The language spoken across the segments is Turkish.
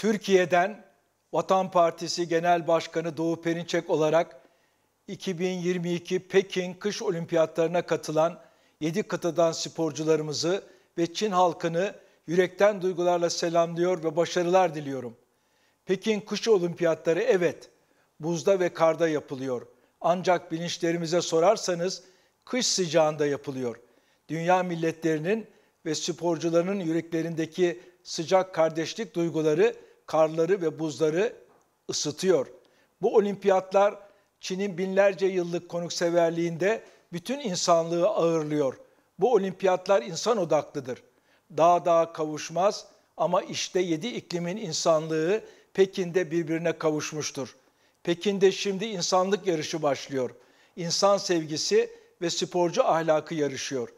Türkiye'den Vatan Partisi Genel Başkanı Doğu Perinçek olarak 2022 Pekin Kış Olimpiyatlarına katılan 7 kıtadan sporcularımızı ve Çin halkını yürekten duygularla selamlıyor ve başarılar diliyorum. Pekin Kış Olimpiyatları evet, buzda ve karda yapılıyor. Ancak bilinçlerimize sorarsanız kış sıcağında yapılıyor. Dünya milletlerinin ve sporcularının yüreklerindeki sıcak kardeşlik duyguları karları ve buzları ısıtıyor. Bu olimpiyatlar Çin'in binlerce yıllık konukseverliğinde bütün insanlığı ağırlıyor. Bu olimpiyatlar insan odaklıdır. Dağ dağa kavuşmaz ama işte yedi iklimin insanlığı Pekin'de birbirine kavuşmuştur. Pekin'de şimdi insanlık yarışı başlıyor. İnsan sevgisi ve sporcu ahlakı yarışıyor.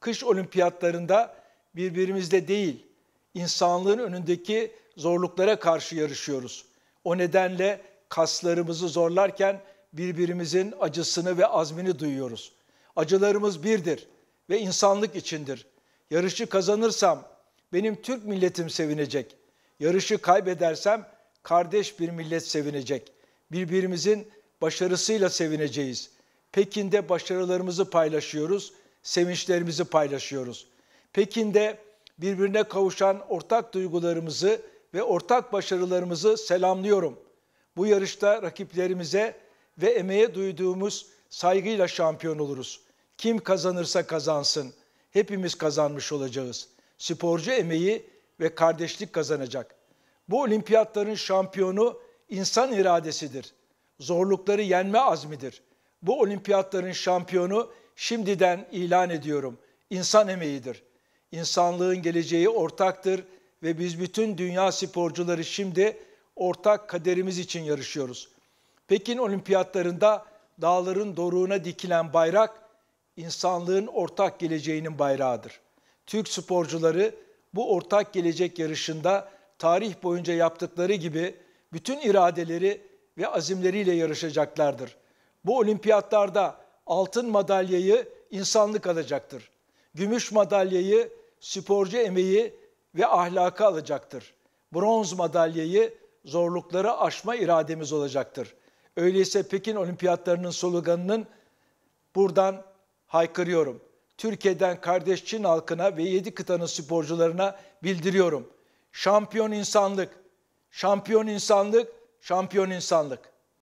Kış olimpiyatlarında birbirimizle değil, insanlığın önündeki zorluklara karşı yarışıyoruz. O nedenle kaslarımızı zorlarken birbirimizin acısını ve azmini duyuyoruz. Acılarımız birdir ve insanlık içindir. Yarışı kazanırsam benim Türk milletim sevinecek. Yarışı kaybedersem kardeş bir millet sevinecek. Birbirimizin başarısıyla sevineceğiz. Pekin'de başarılarımızı paylaşıyoruz, sevinçlerimizi paylaşıyoruz. Pekin'de birbirine kavuşan ortak duygularımızı ve ortak başarılarımızı selamlıyorum. Bu yarışta rakiplerimize ve emeğe duyduğumuz saygıyla şampiyon oluruz. Kim kazanırsa kazansın. Hepimiz kazanmış olacağız. Sporcu emeği ve kardeşlik kazanacak. Bu olimpiyatların şampiyonu insan iradesidir. Zorlukları yenme azmidir. Bu olimpiyatların şampiyonu şimdiden ilan ediyorum. İnsan emeğidir. İnsanlığın geleceği ortaktır ve biz bütün dünya sporcuları şimdi ortak kaderimiz için yarışıyoruz. Pekin olimpiyatlarında dağların doruğuna dikilen bayrak insanlığın ortak geleceğinin bayrağıdır. Türk sporcuları bu ortak gelecek yarışında tarih boyunca yaptıkları gibi bütün iradeleri ve azimleriyle yarışacaklardır. Bu olimpiyatlarda altın madalyayı insanlık alacaktır. Gümüş madalyayı sporcu emeği ve ahlaka alacaktır. Bronz madalyayı zorlukları aşma irademiz olacaktır. Öyleyse Pekin Olimpiyatlarının sloganının buradan haykırıyorum. Türkiye'den kardeş Çin halkına ve yedi kıtanın sporcularına bildiriyorum. Şampiyon insanlık, şampiyon insanlık, şampiyon insanlık.